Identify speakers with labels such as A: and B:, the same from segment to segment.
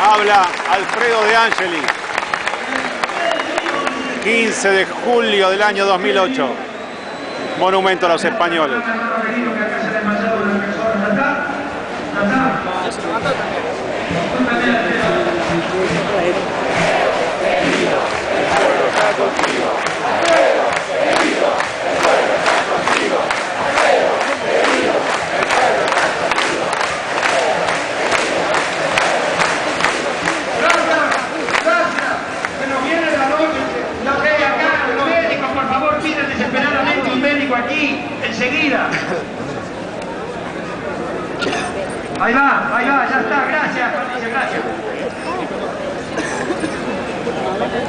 A: Habla Alfredo de Angeli. 15 de julio del año 2008. Monumento a los españoles.
B: Se nos viene la noche, la ve acá, los médicos, por favor, piden desesperadamente un médico aquí, enseguida. Ahí va, ahí va, ya está, gracias, gracias.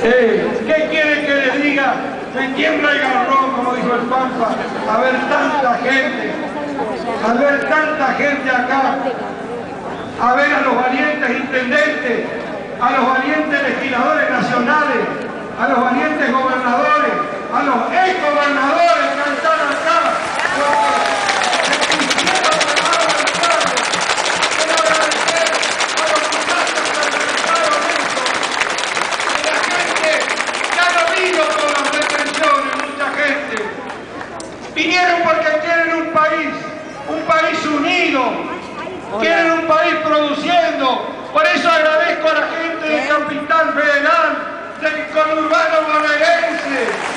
B: Eh, ¿Qué quieren que les diga? Me tiembla el garrón, como dijo el Pampa, a ver tanta gente, a ver tanta gente acá, a ver a los valientes intendentes, a los valientes legisladores nacionales, a los valientes gobernadores, a los ex gobernadores urbano bonaerense.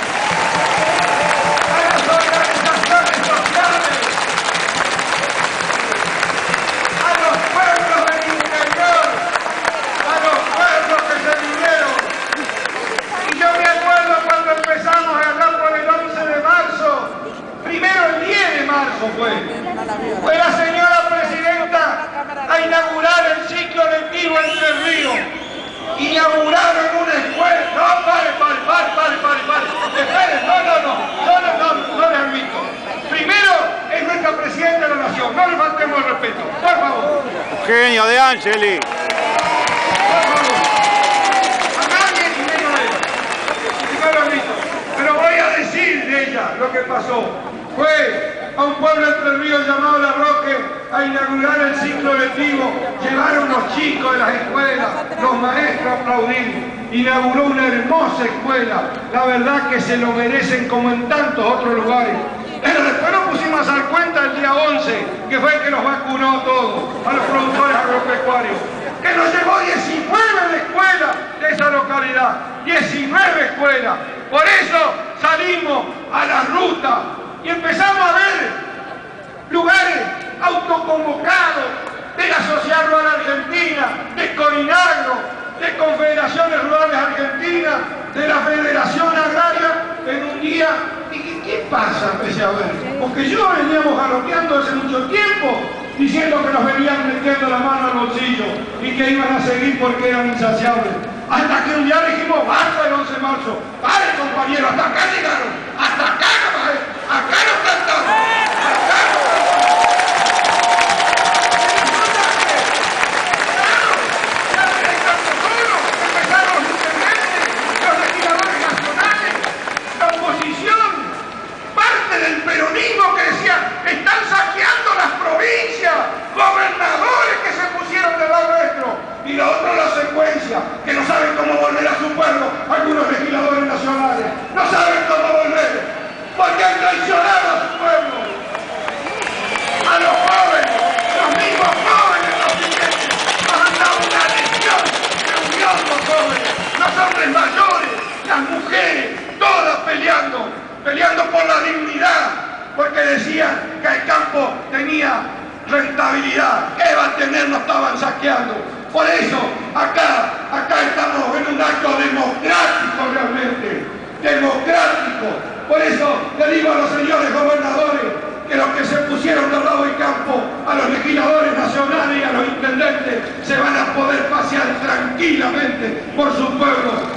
A: Genio de Angeli.
B: Pero voy a decir de ella lo que pasó. Fue a un pueblo entre ríos llamado La Roque a inaugurar el ciclo lectivo. Llevaron los chicos de las escuelas, los maestros a aplaudir. Inauguró una hermosa escuela. La verdad que se lo merecen como en tantos otros lugares. Pero después nos pusimos a dar cuenta el día 11, que fue el que nos vacunó a todos, a los productores agropecuarios que nos llevó 19 de escuelas de esa localidad, 19 escuelas. Por eso salimos a la ruta y empezamos a ver lugares autoconvocados de la Sociedad Rural Argentina, de Corinagro, de Confederaciones Rurales Argentinas, de la Federación Agraria, en un día ¿qué pasa? Empecé a ver. Porque yo veníamos galopeando hace mucho tiempo diciendo que nos venían metiendo la mano al bolsillo y que iban a seguir porque eran insaciables. Hasta que un día dijimos, basta el 11 de marzo, vale compañero, hasta acá llegaron, porque decían que el campo tenía rentabilidad, ¿qué va a tener? Nos estaban saqueando. Por eso, acá, acá estamos en un acto democrático realmente, democrático. Por eso le digo a los señores gobernadores que los que se pusieron del lado del campo, a los legisladores nacionales y a los intendentes, se van a poder pasear tranquilamente por su que pueblo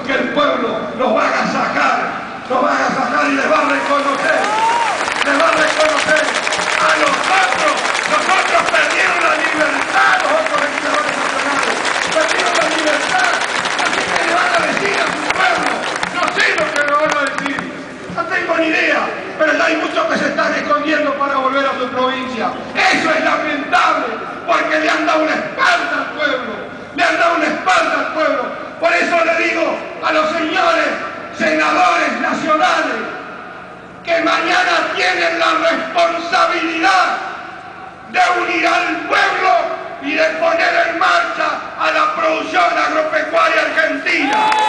B: pero hay muchos que se están escondiendo para volver a su provincia. Eso es lamentable, porque le han dado una espalda al pueblo, le han dado una espalda al pueblo. Por eso le digo a los señores senadores nacionales que mañana tienen la responsabilidad de unir al pueblo y de poner en marcha a la producción agropecuaria argentina.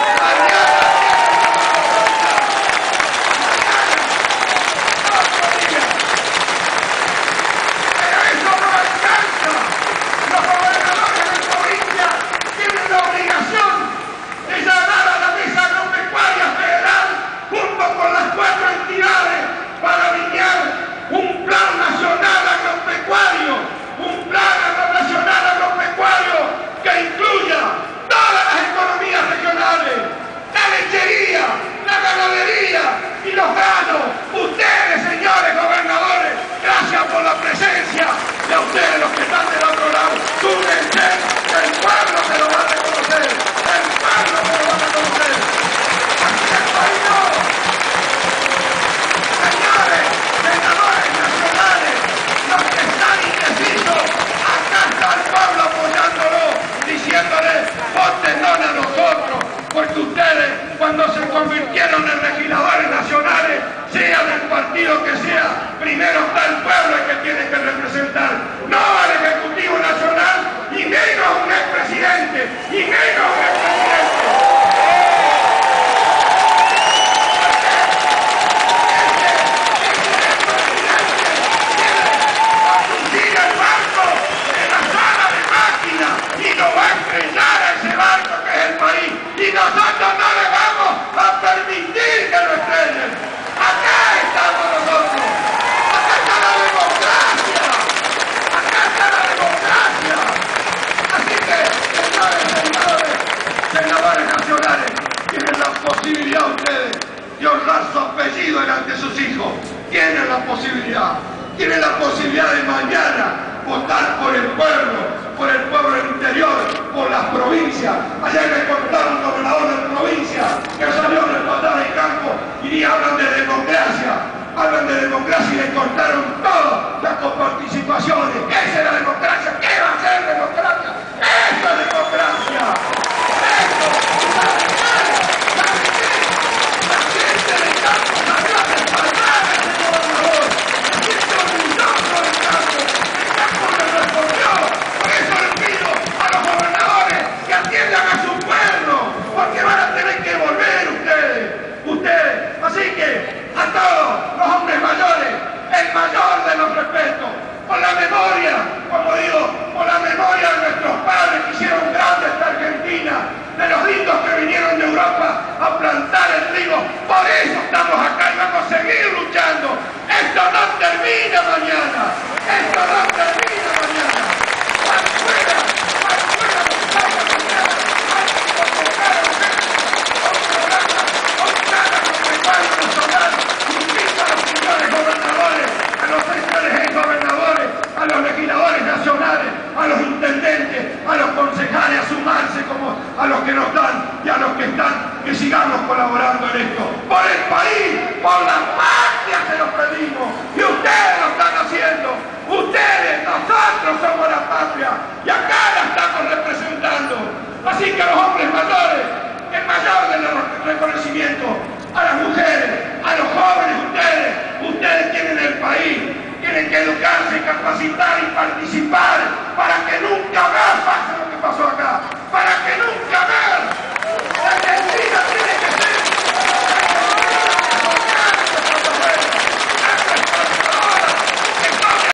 B: cuando se convirtieron en legisladores nacionales, sea del partido que sea, primero está el pueblo el que tiene que posibilidad de mañana votar por el pueblo, por el pueblo interior, por las provincias. Ayer me contaron un gobernador de provincia que salió a respaldar el campo y ni hablan de democracia. Hablan de democracia y le cortaron todas las comparticipaciones. ¿Qué será democracia? tiene que educarse, capacitar y participar